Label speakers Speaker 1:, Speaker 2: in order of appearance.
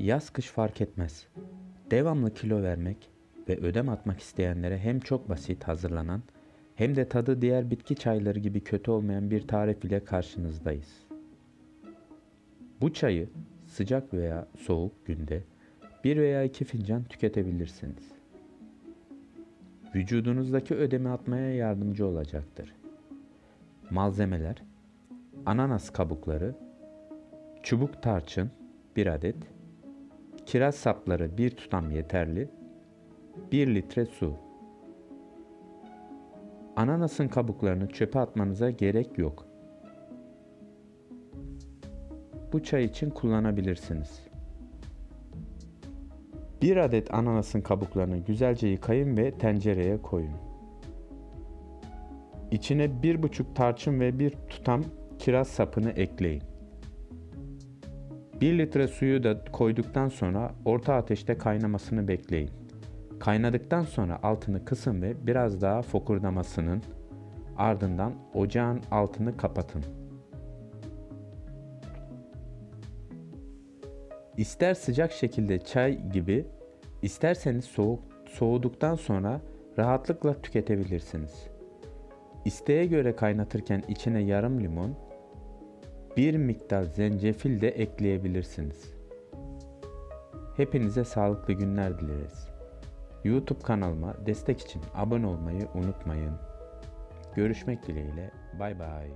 Speaker 1: Yaz kış fark etmez. Devamlı kilo vermek ve ödem atmak isteyenlere hem çok basit hazırlanan hem de tadı diğer bitki çayları gibi kötü olmayan bir tarif ile karşınızdayız. Bu çayı sıcak veya soğuk günde bir veya iki fincan tüketebilirsiniz. Vücudunuzdaki ödemi atmaya yardımcı olacaktır. Malzemeler Ananas kabukları Çubuk tarçın 1 adet Kiraz sapları 1 tutam yeterli 1 litre su Ananasın kabuklarını çöpe atmanıza gerek yok. Bu çay için kullanabilirsiniz. 1 adet ananasın kabuklarını güzelce yıkayın ve tencereye koyun. İçine 1,5 tarçın ve 1 tutam kiraz sapını ekleyin. 1 litre suyu da koyduktan sonra orta ateşte kaynamasını bekleyin. Kaynadıktan sonra altını kısın ve biraz daha fokurdamasının ardından ocağın altını kapatın. İster sıcak şekilde çay gibi, isterseniz soğuk soğuduktan sonra rahatlıkla tüketebilirsiniz. İsteğe göre kaynatırken içine yarım limon, bir miktar zencefil de ekleyebilirsiniz. Hepinize sağlıklı günler dileriz. YouTube kanalıma destek için abone olmayı unutmayın. Görüşmek dileğiyle. Bay bay.